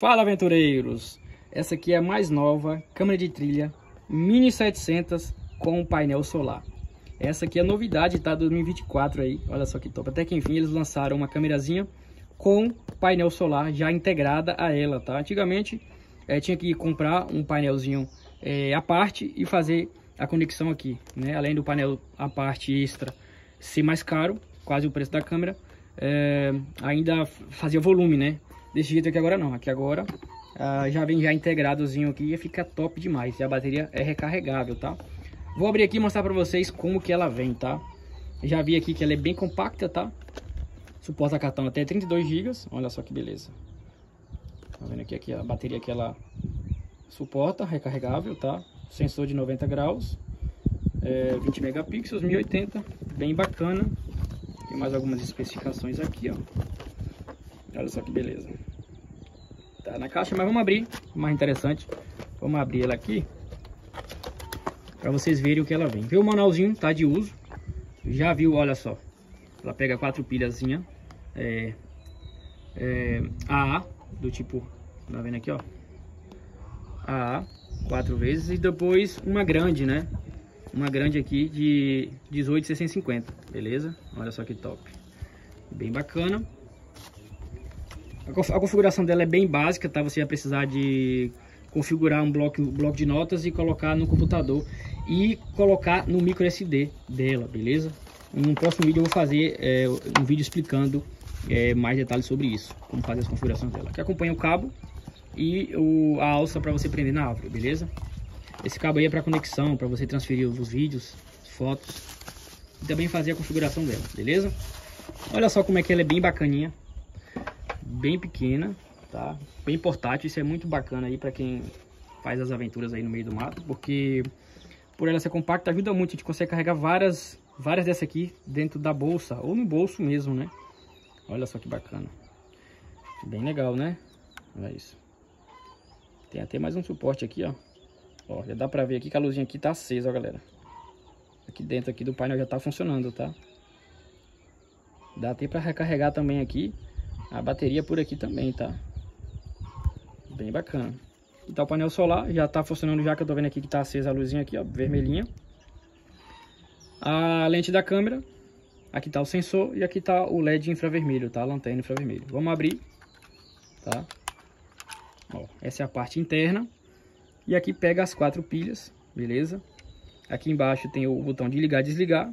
Fala aventureiros! Essa aqui é a mais nova câmera de trilha Mini 700 com painel solar. Essa aqui é a novidade, tá? 2024 aí, olha só que top. Até que enfim eles lançaram uma câmerazinha com painel solar já integrada a ela, tá? Antigamente é, tinha que comprar um painelzinho é, à parte e fazer a conexão aqui, né? Além do painel à parte extra ser mais caro, quase o preço da câmera, é, ainda fazia volume, né? Desse jeito aqui agora não, aqui agora uh, já vem já integradozinho aqui e fica top demais. E a bateria é recarregável, tá? Vou abrir aqui e mostrar pra vocês como que ela vem, tá? Já vi aqui que ela é bem compacta, tá? Suporta cartão até 32 GB, olha só que beleza. Tá vendo aqui, aqui a bateria que ela suporta, recarregável, tá? Sensor de 90 graus, é, 20 megapixels, 1080, bem bacana. Tem mais algumas especificações aqui, ó. Olha só que beleza. Tá na caixa, mas vamos abrir. Mais interessante. Vamos abrir ela aqui. Para vocês verem o que ela vem. Viu o manualzinho, tá de uso. Já viu, olha só. Ela pega quatro pilhazinha. É, é, AA, do tipo, tá vendo aqui, ó. AA, quatro vezes. E depois uma grande, né? Uma grande aqui de 18,650, beleza? Olha só que top. Bem bacana. A configuração dela é bem básica, tá? Você vai precisar de configurar um bloco, um bloco de notas e colocar no computador e colocar no micro SD dela, beleza? No próximo vídeo eu vou fazer é, um vídeo explicando é, mais detalhes sobre isso, como fazer as configurações dela. Que acompanha o cabo e o, a alça para você prender na árvore, beleza? Esse cabo aí é para conexão, para você transferir os vídeos, fotos e também fazer a configuração dela, beleza? Olha só como é que ela é bem bacaninha bem pequena, tá? Bem portátil, isso é muito bacana aí para quem faz as aventuras aí no meio do mato, porque por ela ser compacta ajuda muito, a gente consegue carregar várias, várias dessa aqui dentro da bolsa, ou no bolso mesmo, né? Olha só que bacana. Bem legal, né? Olha isso. Tem até mais um suporte aqui, ó. Ó, já dá pra ver aqui que a luzinha aqui tá acesa, ó, galera. Aqui dentro aqui do painel já tá funcionando, tá? Dá até pra recarregar também aqui a bateria por aqui também, tá? Bem bacana. Então o painel solar já tá funcionando já, que eu tô vendo aqui que tá acesa a luzinha aqui, ó, vermelhinha. A lente da câmera, aqui tá o sensor e aqui tá o LED infravermelho, tá? A lanterna infravermelho. Vamos abrir, tá? Ó, essa é a parte interna. E aqui pega as quatro pilhas, beleza? Aqui embaixo tem o botão de ligar e desligar.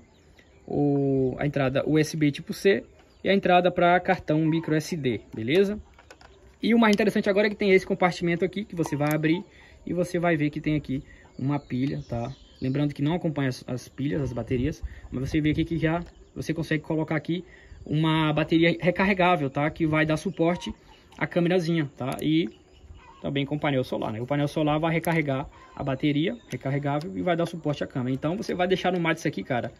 O, a entrada USB tipo C e a entrada para cartão micro SD, beleza? E o mais interessante agora é que tem esse compartimento aqui que você vai abrir e você vai ver que tem aqui uma pilha, tá? Lembrando que não acompanha as, as pilhas, as baterias, mas você vê aqui que já você consegue colocar aqui uma bateria recarregável, tá? Que vai dar suporte à câmerazinha, tá? E também com painel solar, né? O painel solar vai recarregar a bateria recarregável e vai dar suporte à câmera. Então você vai deixar no mato isso aqui, cara,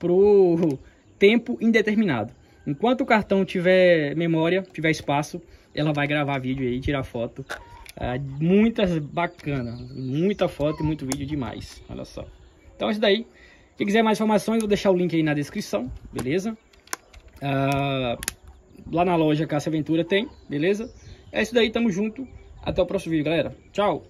pro tempo indeterminado. Enquanto o cartão tiver memória, tiver espaço, ela vai gravar vídeo aí, tirar foto. É, muitas bacanas, muita foto e muito vídeo demais, olha só. Então é isso daí. Quem quiser mais informações, vou deixar o link aí na descrição, beleza? Uh, lá na loja Caça Aventura tem, beleza? É isso daí, tamo junto. Até o próximo vídeo, galera. Tchau!